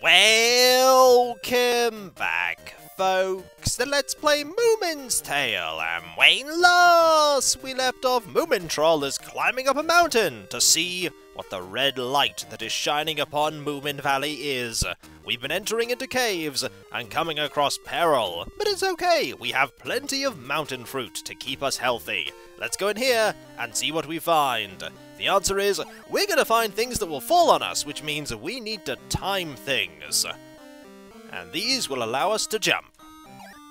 Welcome back, folks, to Let's Play Moomin's Tale. I'm Wayne Loss. We left off Moomintroll is climbing up a mountain to see what the red light that is shining upon Moomin Valley is. We've been entering into caves and coming across peril, but it's okay. We have plenty of mountain fruit to keep us healthy. Let's go in here and see what we find. The answer is, we're gonna find things that will fall on us, which means we need to time things. And these will allow us to jump.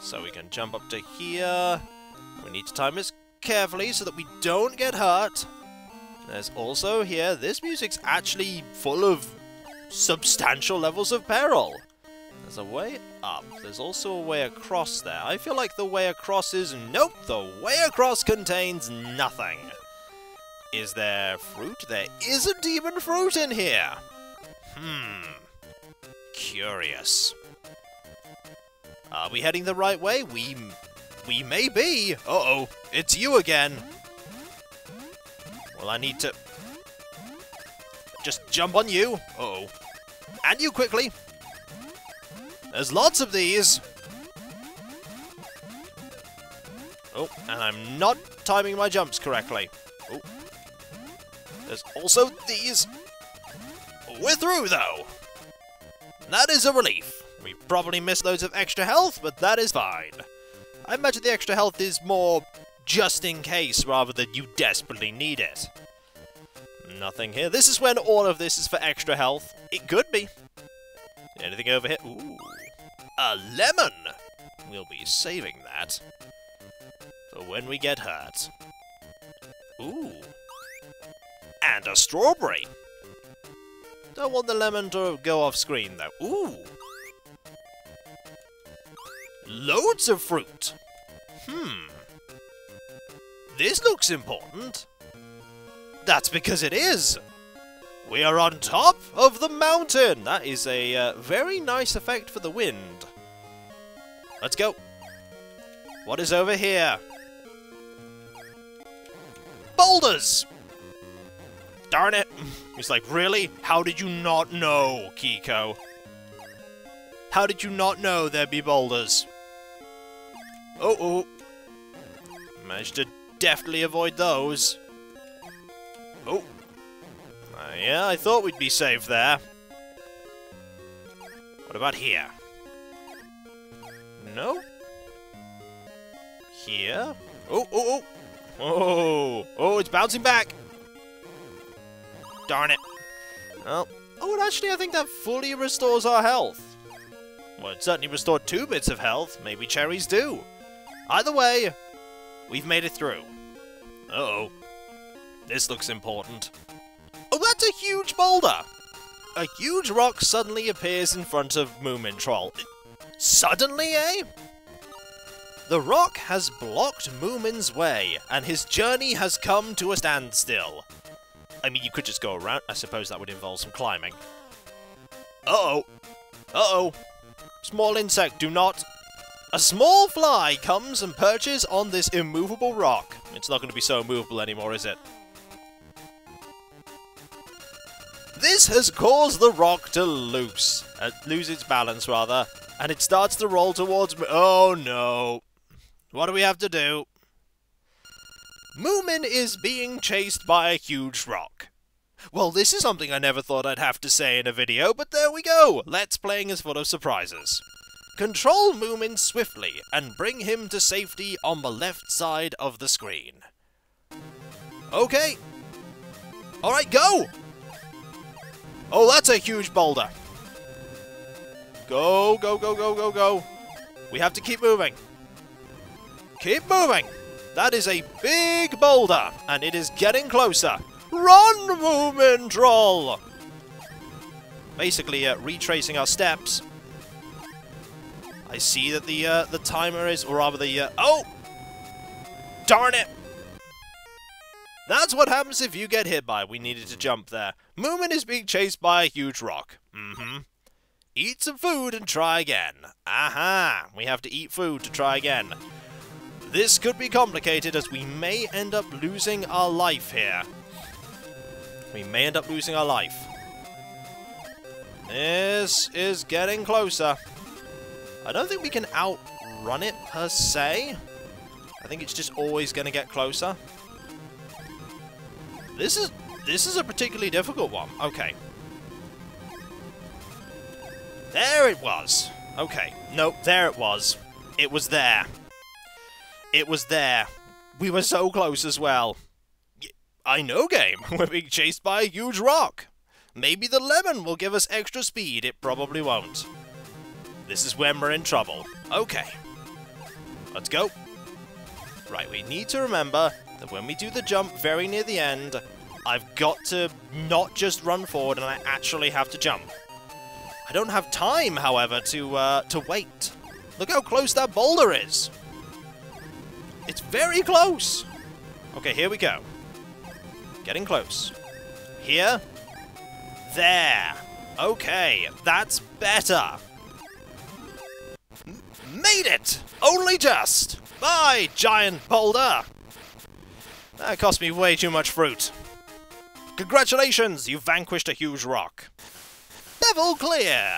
So we can jump up to here. We need to time this carefully so that we don't get hurt. There's also here, this music's actually full of substantial levels of peril. There's a way up. There's also a way across there. I feel like the way across is... Nope, the way across contains nothing. Is there fruit? There isn't even fruit in here. Hmm. Curious. Are we heading the right way? We... We may be. Uh-oh. It's you again. Well, I need to... Just jump on you. Uh oh And you quickly. There's lots of these. Oh, and I'm not timing my jumps correctly. Oh. There's also these. We're through, though. That is a relief. We probably missed loads of extra health, but that is fine. I imagine the extra health is more just in case rather than you desperately need it. Nothing here. This is when all of this is for extra health. It could be. Anything over here? Ooh. A lemon! We'll be saving that. For when we get hurt. Ooh and a strawberry. Don't want the lemon to go off screen though. Ooh! Loads of fruit! Hmm. This looks important. That's because it is! We are on top of the mountain! That is a uh, very nice effect for the wind. Let's go. What is over here? Boulders! Darn it! He's like, really? How did you not know, Kiko? How did you not know there'd be boulders? Oh, oh. Managed to deftly avoid those. Oh. Uh, yeah, I thought we'd be safe there. What about here? No? Here? Oh, oh, oh! Oh, oh, it's bouncing back! Darn it. Well, oh, actually, I think that fully restores our health. Well, it certainly restored two bits of health. Maybe cherries do. Either way, we've made it through. Uh oh This looks important. Oh, that's a huge boulder! A huge rock suddenly appears in front of Moomintroll. Suddenly, eh? The rock has blocked Moomin's way, and his journey has come to a standstill. I mean, you could just go around. I suppose that would involve some climbing. Uh-oh. Uh-oh. Small insect, do not... A small fly comes and perches on this immovable rock. It's not going to be so immovable anymore, is it? This has caused the rock to loose. Uh, lose its balance, rather. And it starts to roll towards me. Oh, no. What do we have to do? Moomin is being chased by a huge rock. Well, this is something I never thought I'd have to say in a video, but there we go! Let's Playing is full of surprises. Control Moomin swiftly, and bring him to safety on the left side of the screen. Okay. Alright, go! Oh, that's a huge boulder. Go, go, go, go, go, go. We have to keep moving. Keep moving! That is a big boulder, and it is getting closer. Run, Moomintroll! Basically, uh, retracing our steps. I see that the uh, the timer is, or rather the, uh, oh! Darn it! That's what happens if you get hit by. We needed to jump there. Moomin is being chased by a huge rock. Mm-hmm. Eat some food and try again. Aha! We have to eat food to try again. This could be complicated as we may end up losing our life here. We may end up losing our life. This is getting closer. I don't think we can outrun it per se. I think it's just always going to get closer. This is this is a particularly difficult one. Okay. There it was. Okay. Nope, there it was. It was there. It was there. We were so close as well. I know, game. We're being chased by a huge rock. Maybe the lemon will give us extra speed. It probably won't. This is when we're in trouble. Okay. Let's go. Right, we need to remember that when we do the jump very near the end, I've got to not just run forward and I actually have to jump. I don't have time, however, to, uh, to wait. Look how close that boulder is. It's very close. Okay, here we go. Getting close. Here. There. Okay, that's better. M made it! Only just! Bye, giant boulder! That cost me way too much fruit. Congratulations, you vanquished a huge rock. Level clear!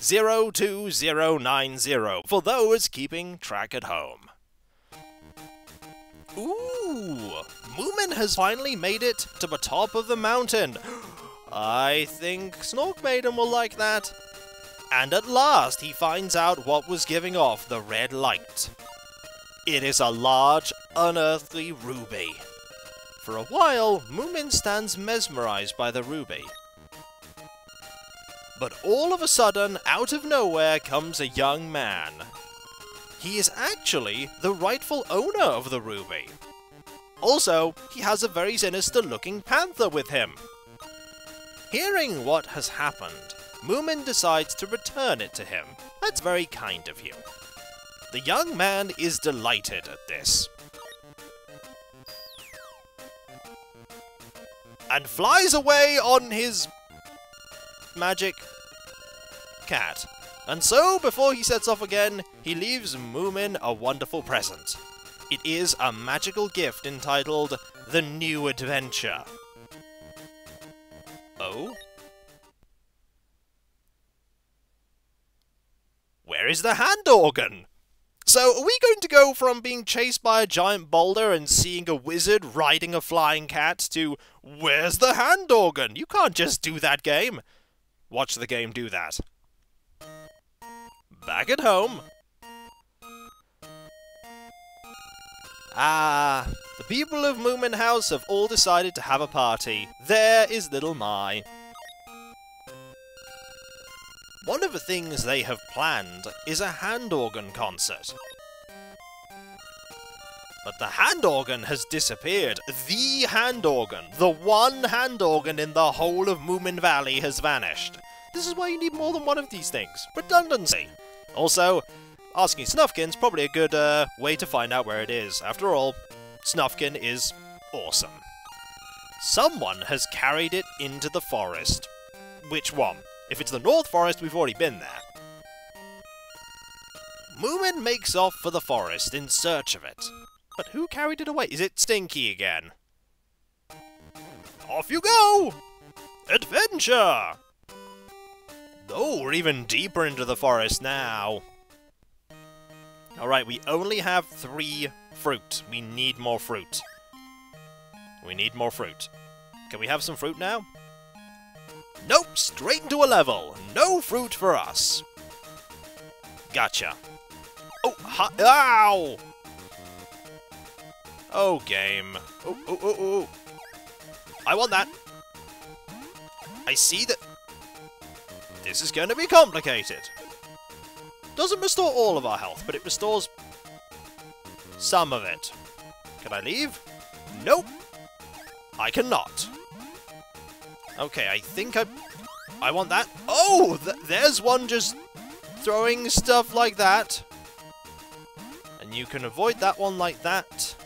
02090 for those keeping track at home. Ooh! Moomin has finally made it to the top of the mountain. I think Snorkmaiden will like that. And at last he finds out what was giving off the red light. It is a large, unearthly ruby. For a while, Moomin stands mesmerized by the ruby. But all of a sudden, out of nowhere comes a young man. He is actually the rightful owner of the ruby. Also, he has a very sinister looking panther with him. Hearing what has happened, Moomin decides to return it to him. That's very kind of you. The young man is delighted at this. and flies away on his magic cat. And so, before he sets off again, he leaves Moomin a wonderful present. It is a magical gift entitled The New Adventure. Oh? Where is the hand organ? So, are we going to go from being chased by a giant boulder and seeing a wizard riding a flying cat to where's the hand organ? You can't just do that game. Watch the game do that. Back at home. Ah, the people of Moomin House have all decided to have a party. There is little My. One of the things they have planned is a hand organ concert. But the hand organ has disappeared. The hand organ, the one hand organ in the whole of Moomin Valley has vanished. This is why you need more than one of these things. Redundancy. Also, asking Snufkin's probably a good uh, way to find out where it is. After all, Snufkin is awesome. Someone has carried it into the forest. Which one? If it's the North Forest, we've already been there. Moomin makes off for the forest in search of it. But who carried it away? Is it Stinky again? Off you go! Adventure! Oh, we're even deeper into the forest now. Alright, we only have three fruit. We need more fruit. We need more fruit. Can we have some fruit now? Nope, straight into a level. No fruit for us. Gotcha. Oh, ha ow! Oh, game. Oh, oh, oh, oh. I want that. I see that... This is going to be complicated. Doesn't restore all of our health, but it restores... some of it. Can I leave? Nope. I cannot. Okay, I think I... I want that. Oh! Th there's one just throwing stuff like that. And you can avoid that one like that.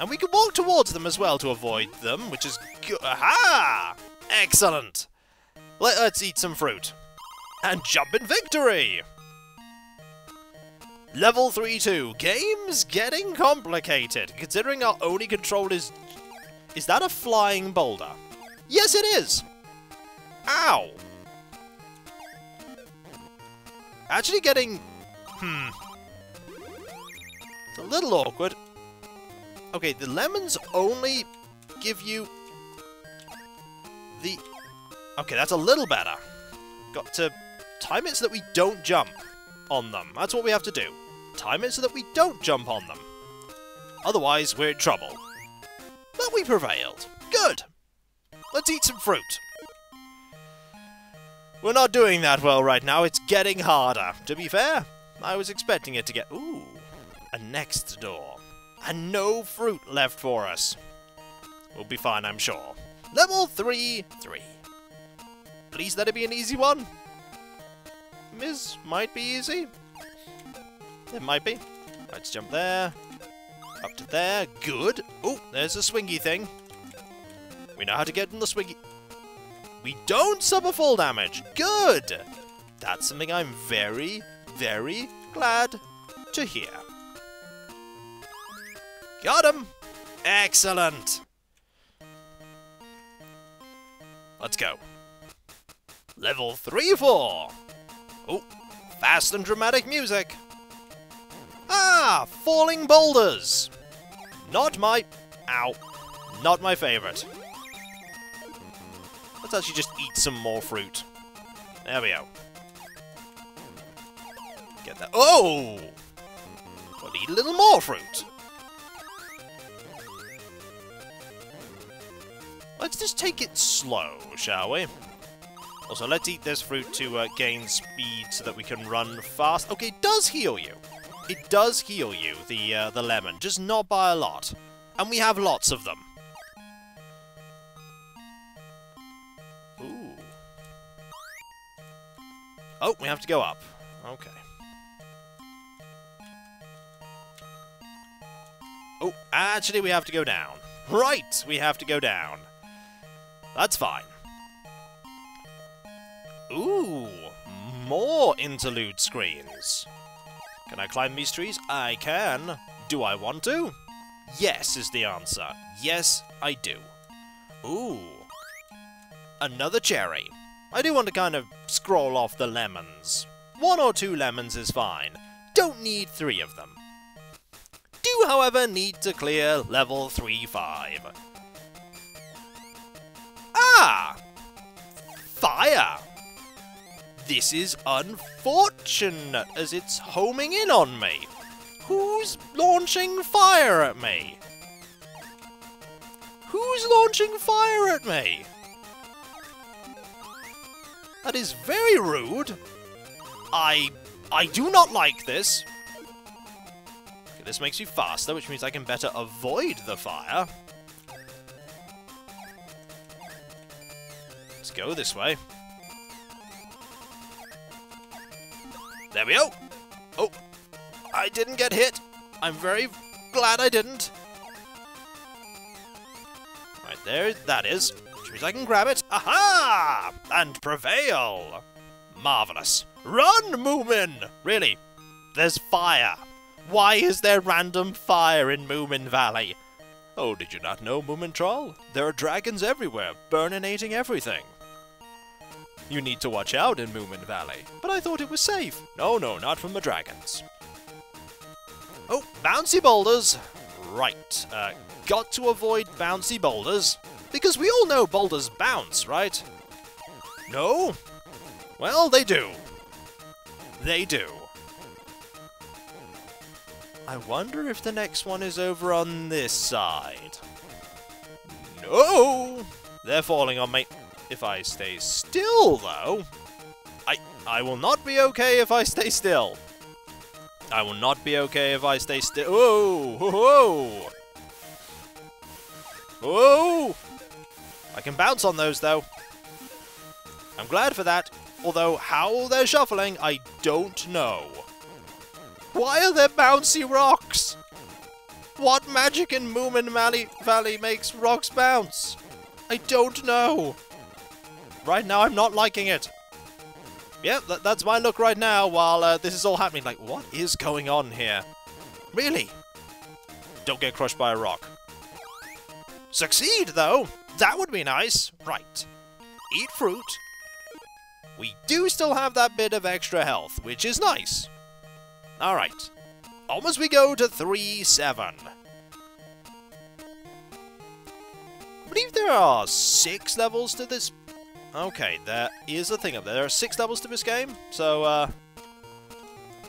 And we can walk towards them as well to avoid them, which is good. Aha! Excellent! Let, us eat some fruit. And jump in victory! Level 3-2. Game's getting complicated, considering our only control is... Is that a flying boulder? Yes, it is! Ow! Actually getting... Hmm. It's a little awkward. Okay, the lemons only give you the... Okay, that's a little better. Got to time it so that we don't jump on them. That's what we have to do. Time it so that we don't jump on them. Otherwise, we're in trouble. But we prevailed. Good. Let's eat some fruit. We're not doing that well right now. It's getting harder. To be fair, I was expecting it to get... Ooh, a next door. And no fruit left for us. We'll be fine, I'm sure. Level 3, 3. Please let it be an easy one. This might be easy. It might be. Let's jump there. Up to there. Good. Oh, there's a swingy thing. We know how to get in the swingy. We don't suffer fall damage. Good. That's something I'm very, very glad to hear. Got him. Excellent. Let's go. Level 3-4. Oh, fast and dramatic music. Ah, falling boulders. Not my... Ow. Not my favourite. Let's actually just eat some more fruit. There we go. Get that. Oh! We'll eat a little more fruit. Let's just take it slow, shall we? Also, let's eat this fruit to uh, gain speed so that we can run fast. Okay, it does heal you. It does heal you, the, uh, the lemon, just not by a lot. And we have lots of them. Ooh. Oh, we have to go up. Okay. Oh, actually we have to go down. Right, we have to go down. That's fine. Ooh, more interlude screens. Can I climb these trees? I can. Do I want to? Yes is the answer. Yes, I do. Ooh. Another cherry. I do want to kind of scroll off the lemons. One or two lemons is fine. Don't need three of them. Do, however, need to clear level 3-5. Ah! Fire! This is unfortunate, as it's homing in on me. Who's launching fire at me? Who's launching fire at me? That is very rude. I... I do not like this. Okay, this makes you faster, which means I can better avoid the fire. Let's go this way. There we go. Oh, I didn't get hit. I'm very glad I didn't. Right there, that is. Which means I can grab it. Aha! And prevail. Marvellous. Run, Moomin! Really, there's fire. Why is there random fire in Moomin Valley? Oh, did you not know, Moomintroll? There are dragons everywhere, burninating everything. You need to watch out in Moomin Valley. But I thought it was safe. No, no, not from the dragons. Oh, bouncy boulders. Right, uh, got to avoid bouncy boulders. Because we all know boulders bounce, right? No? Well, they do. They do. I wonder if the next one is over on this side. No! They're falling on me. If I stay still, though... I, I will not be okay if I stay still. I will not be okay if I stay still. Whoa! Whoa! Whoa! I can bounce on those, though. I'm glad for that. Although, how they're shuffling, I don't know. Why are there bouncy rocks? What magic in Moomin Valley, Valley makes rocks bounce? I don't know. Right now, I'm not liking it. Yep, that, that's my look right now while uh, this is all happening. Like, what is going on here? Really? Don't get crushed by a rock. Succeed, though! That would be nice. Right. Eat fruit. we do still have that bit of extra health, which is nice. Alright. Almost we go to 3-7. I believe there are six levels to this. Okay, there is a thing up there. There are six levels to this game, so uh,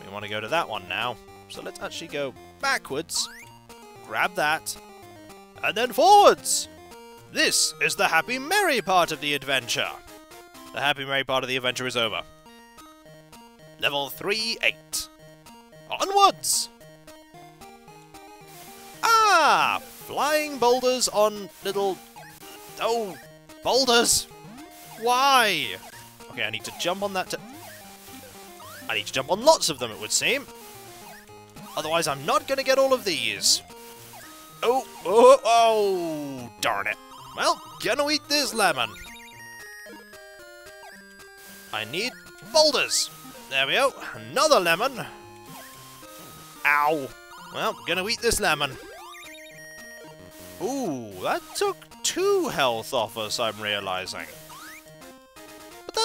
we want to go to that one now. So let's actually go backwards, grab that, and then forwards. This is the happy merry part of the adventure. The happy merry part of the adventure is over. Level 3-8. Onwards! Ah! Flying boulders on little Oh, boulders! Why? Okay, I need to jump on that I need to jump on lots of them, it would seem. Otherwise, I'm not going to get all of these. Oh, oh, oh, darn it. Well, gonna eat this lemon. I need boulders. There we go. Another lemon. Ow. Well, gonna eat this lemon. Ooh, that took two health off us, I'm realizing.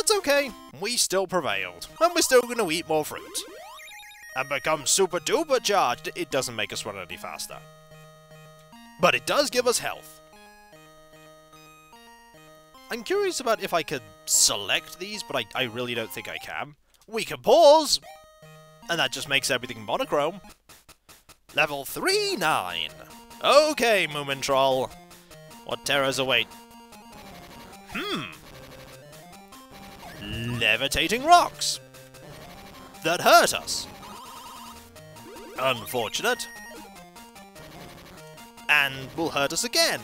That's okay, we still prevailed, and we're still to eat more fruit. And become super duper charged, it doesn't make us run any faster. But it does give us health. I'm curious about if I could select these, but I, I really don't think I can. We can pause! And that just makes everything monochrome. Level 3-9. Okay, Moomintroll. What terrors await? Hmm. Levitating rocks. That hurt us. Unfortunate. And will hurt us again.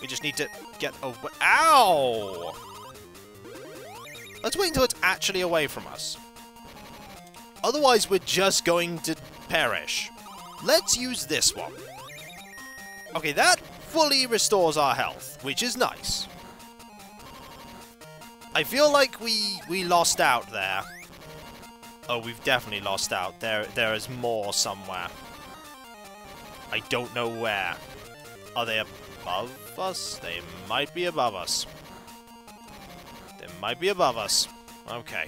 We just need to get away. Ow! Let's wait until it's actually away from us. Otherwise, we're just going to perish. Let's use this one. Okay, that fully restores our health, which is nice. I feel like we we lost out there. Oh, we've definitely lost out. There there is more somewhere. I don't know where. Are they above us? They might be above us. They might be above us. Okay.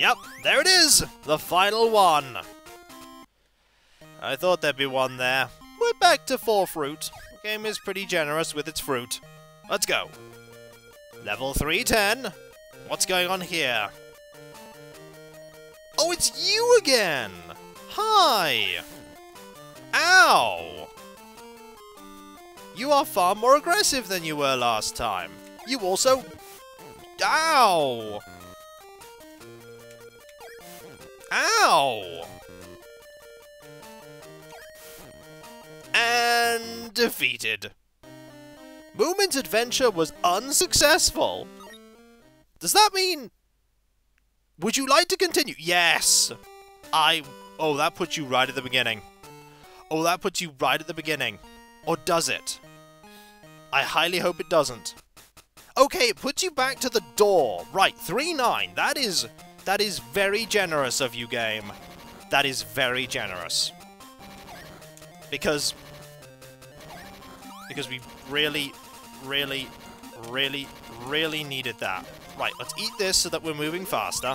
Yep, there it is! The final one! I thought there'd be one there. We're back to four fruit. The game is pretty generous with its fruit. Let's go. Level 310. What's going on here? Oh, it's you again! Hi! Ow! You are far more aggressive than you were last time. You also... Ow! Ow! Defeated. Moomin's adventure was unsuccessful. Does that mean... Would you like to continue? Yes! I... Oh, that puts you right at the beginning. Oh, that puts you right at the beginning. Or does it? I highly hope it doesn't. Okay, it puts you back to the door. Right, 3-9. That is... That is very generous of you, game. That is very generous. Because... Because we really, really, really, really needed that. Right, let's eat this so that we're moving faster.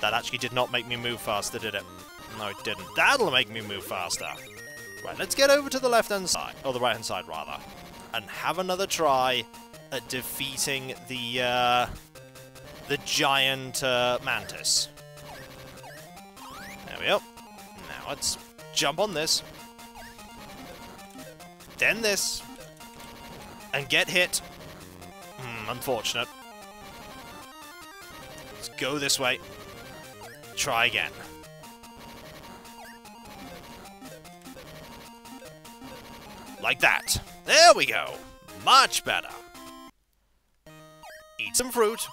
That actually did not make me move faster, did it? No, it didn't. That'll make me move faster. Right, let's get over to the left-hand side. Or the right-hand side, rather. And have another try at defeating the, uh, the giant uh, mantis. There we go. Now let's jump on this. Then this. And get hit. Hmm, unfortunate. Let's go this way. Try again. Like that. There we go. Much better. Eat some fruit.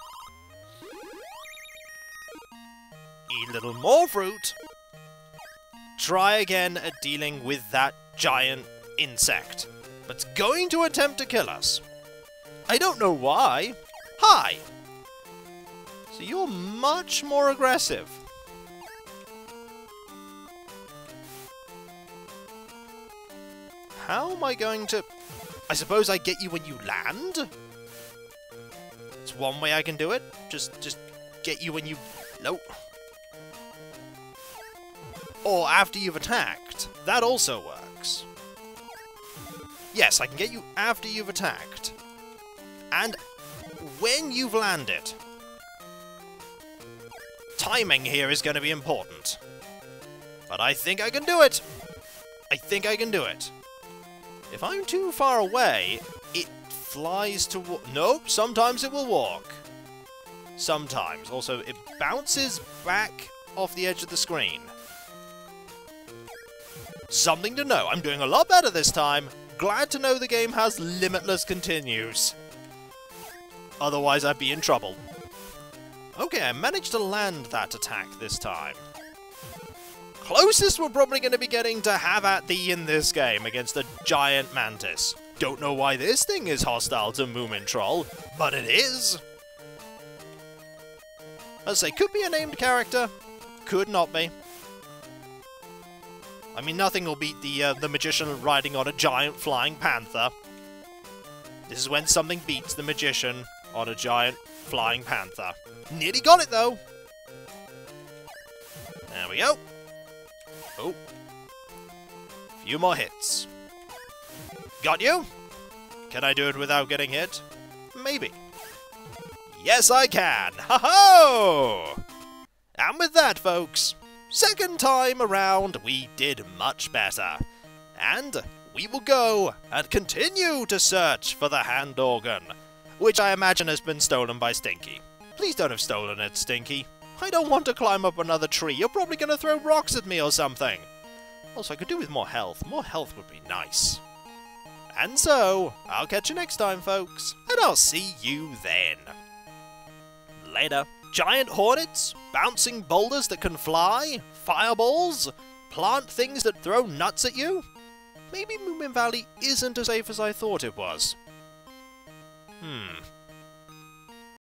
Eat a little more fruit. Try again at dealing with that giant insect. but's going to attempt to kill us. I don't know why. Hi! So you're much more aggressive. how am I going to... I suppose I get you when you land? It's one way I can do it. Just, just get you when you... Nope. Or after you've attacked. That also works. Yes, I can get you after you've attacked. And when you've landed. Timing here is going to be important. But I think I can do it! I think I can do it. If I'm too far away, it flies to... Nope, sometimes it will walk. Sometimes. Also, it bounces back off the edge of the screen. Something to know. I'm doing a lot better this time. Glad to know the game has limitless continues. Otherwise, I'd be in trouble. Okay, I managed to land that attack this time. Closest we're probably going to be getting to have at thee in this game against a giant mantis. Don't know why this thing is hostile to Moomintroll, but it is. I say, could be a named character, could not be. I mean, nothing will beat the uh, the magician riding on a giant flying panther. This is when something beats the magician on a giant flying panther. Nearly got it, though! There we go. Oh. Few more hits. Got you? Can I do it without getting hit? Maybe. Yes, I can! Ha-ho! And with that, folks, Second time around, we did much better. And we will go and continue to search for the hand organ, which I imagine has been stolen by Stinky. Please don't have stolen it, Stinky. I don't want to climb up another tree. You're probably going to throw rocks at me or something. Also, I could do with more health. More health would be nice. And so, I'll catch you next time, folks, and I'll see you then. Later. Giant hornets? Bouncing boulders that can fly? Fireballs? Plant things that throw nuts at you? Maybe Moomin Valley isn't as safe as I thought it was. Hmm.